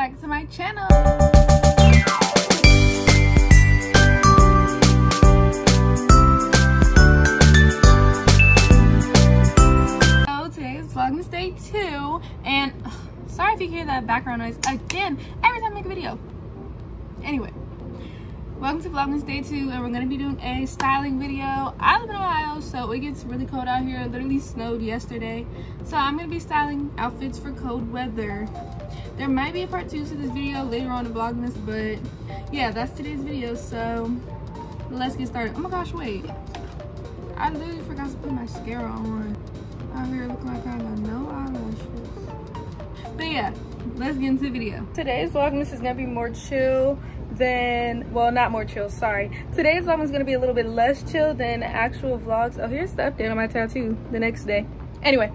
back to my channel. So today is Vlogmas Day 2 and ugh, sorry if you hear that background noise again every time I make a video. Anyway, welcome to Vlogmas Day 2 and we're going to be doing a styling video. I live in Ohio so it gets really cold out here. It literally snowed yesterday. So I'm going to be styling outfits for cold weather. There might be a part 2 to this video later on in Vlogmas but yeah that's today's video so let's get started. Oh my gosh wait. I literally forgot to put mascara on. Out here looking like I got no eyelashes. But yeah, let's get into the video. Today's Vlogmas is gonna be more chill than, well, not more chill, sorry. Today's Vlogmas is gonna be a little bit less chill than actual vlogs. Oh, here's the update on my tattoo the next day. Anyway,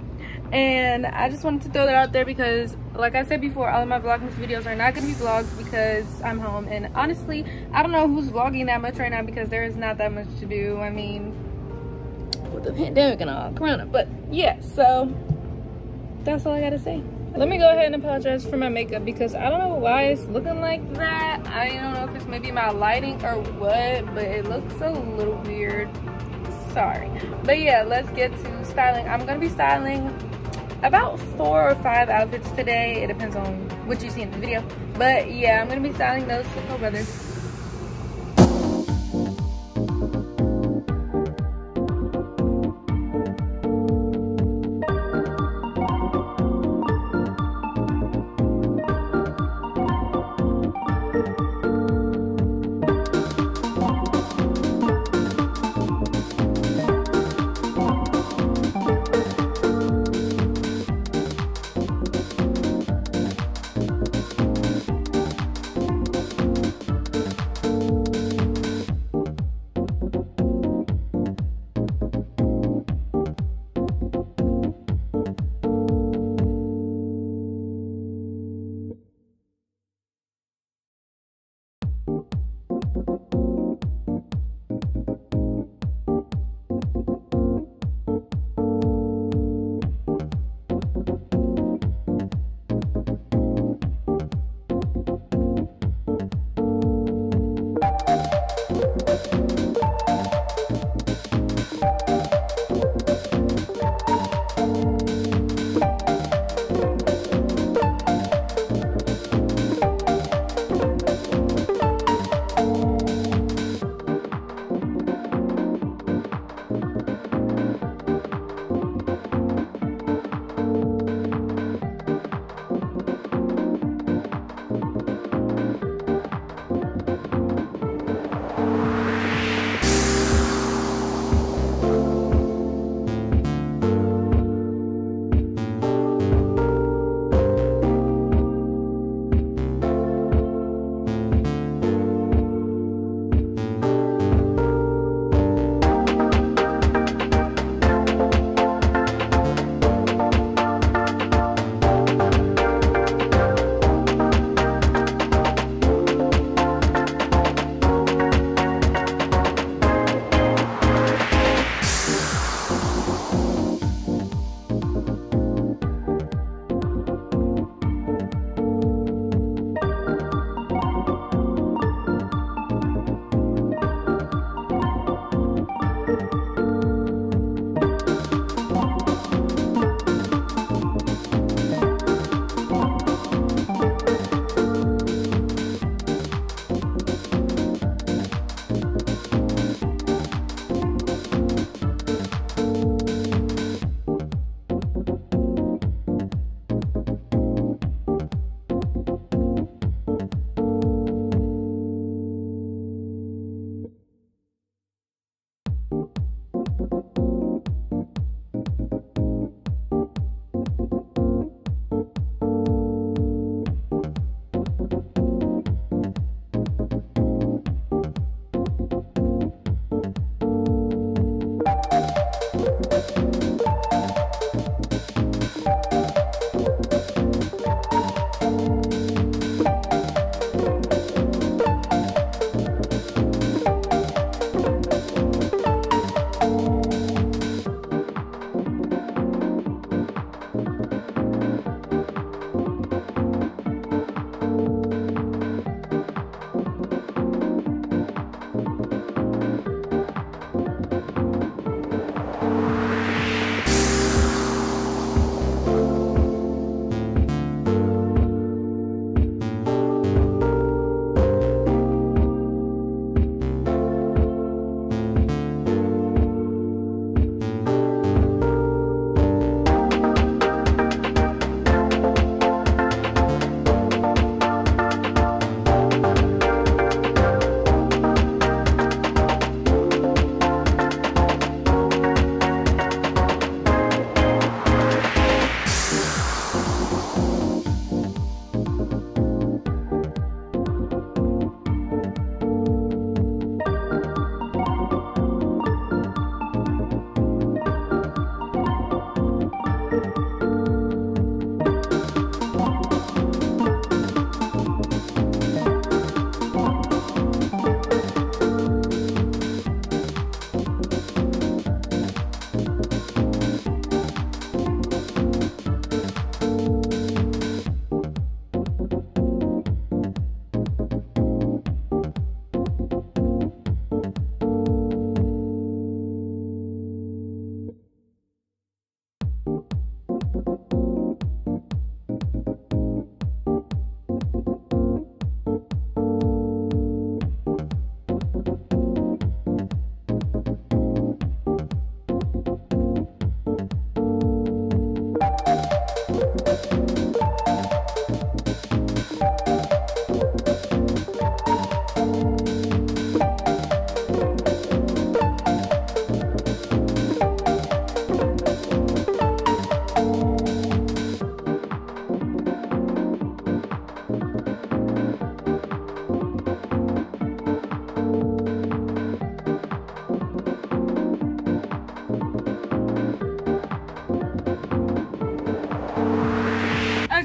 and I just wanted to throw that out there because like I said before, all of my Vlogmas videos are not gonna be vlogs because I'm home. And honestly, I don't know who's vlogging that much right now because there is not that much to do. I mean, with the pandemic and all, corona. But yeah, so that's all I gotta say. Let me go ahead and apologize for my makeup because I don't know why it's looking like that. I don't know if it's maybe my lighting or what, but it looks a little weird. Sorry. But yeah, let's get to styling. I'm gonna be styling about four or five outfits today. It depends on what you see in the video. But yeah, I'm gonna be styling those for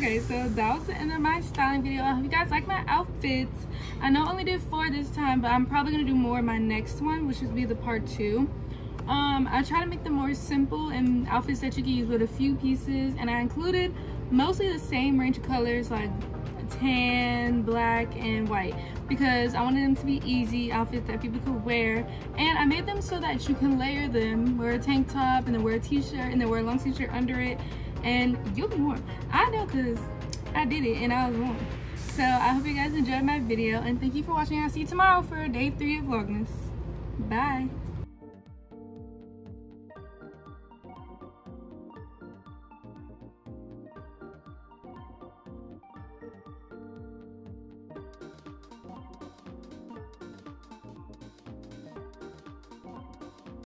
cold of my styling video. I hope you guys like my outfits. I know I only did four this time, but I'm probably gonna do more in my next one, which would be the part two. Um, I try to make them more simple and outfits that you can use with a few pieces, and I included mostly the same range of colors like tan, black, and white because I wanted them to be easy outfits that people could wear. And I made them so that you can layer them, wear a tank top, and then wear a t-shirt, and then wear a long sleeve shirt under it, and you'll be warm. I know because I did it and I was warm. So I hope you guys enjoyed my video, and thank you for watching. I'll see you tomorrow for day three of Vlogmas. Bye.